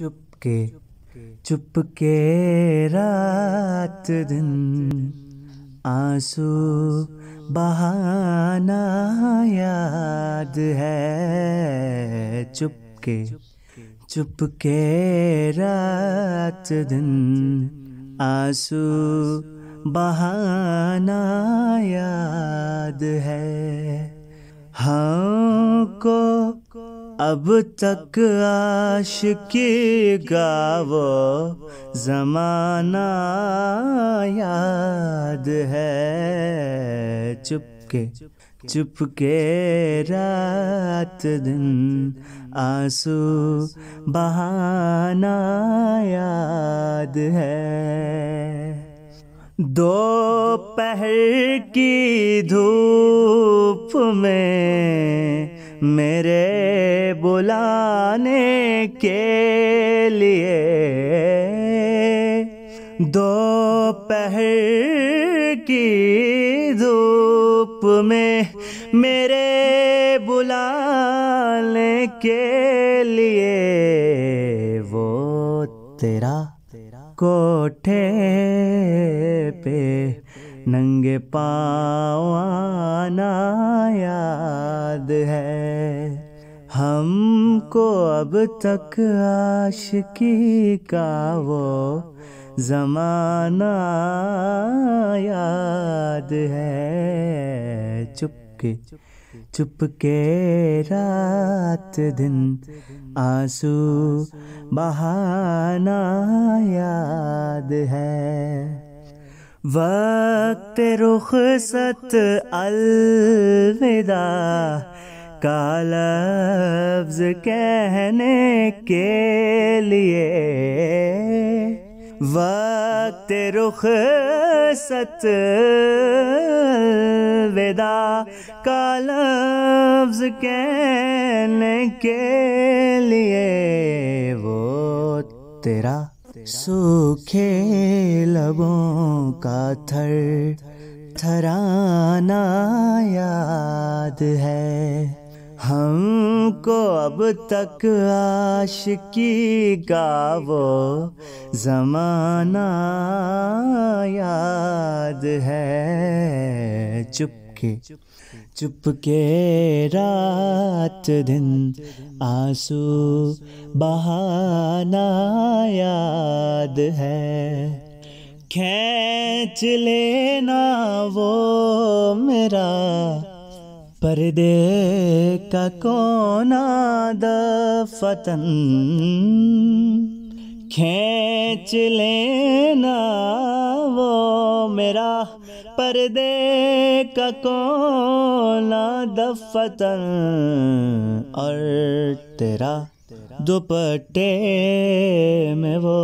चुपके चुपके रात दिन, आँसू बहाना याद है। चुपके चुपके रात दिन, आँसू बहाना याद है। हाँ को अब तक आशिकी गावो जमाना याद है। चुपके चुपके रात दिन आँसू बहाना याद है। दोपहर की धूप में मेरे बुलाने के लिए दोपहर की धूप में मेरे बुलाने के लिए वो तेरा कोठे पे नंगे पाँव आना याद है। हमको अब तक आशिकी का वो जमाना याद है। चुपके चुपके रात दिन आँसू बहाना याद है। वक्त रुखसत अलविदा का लफ्ज कहने के लिए। वक्त रुखसत, विदा। का लफ्ज कहने के लिए वो तेरा सूखे लबों का थर थराना याद है। हमको अब तक आशिकी का वो जमाना याद है। चुपके चुपके रात दिन आँसू बहाना याद है। खींच लेना वो मेरा पर्दे का कोना दफतन खींच लेना वो मेरा पर्दे का कोना दफतन और तेरा दुपट्टे में वो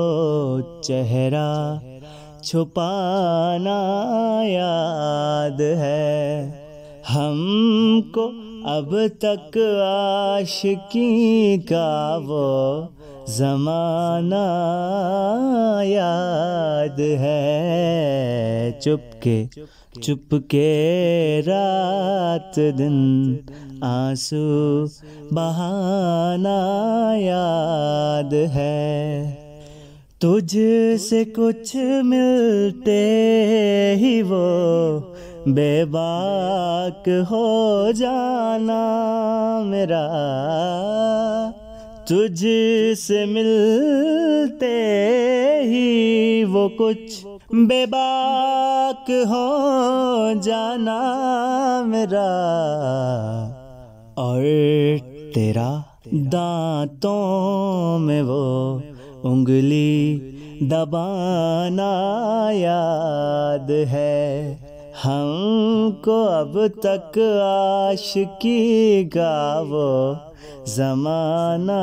चेहरा छुपाना याद है। हमको अब तक आशिकी का वो जमाना याद है। चुपके चुपके रात दिन आँसू बहाना याद है। तुझ से कुछ मिलते ही वो बेबाक हो जाना मेरा। तुझ से मिलते ही वो कुछ बेबाक हो जाना मेरा। और तेरा दांतों में वो उंगली दबाना याद है। हमको अब तक आशिकी का वो जमाना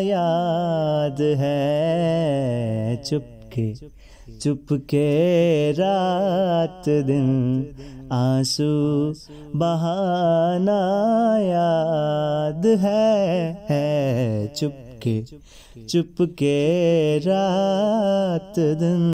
याद है। चुपके चुपके रात दिन आँसू बहाना याद है, है चुपके चुपके रात दिन।